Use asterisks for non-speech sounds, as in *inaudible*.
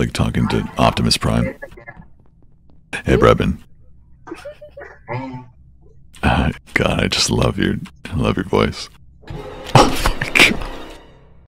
Like talking to Optimus Prime. Hey, Brebin. *laughs* Uh, God, I just love your, love your voice.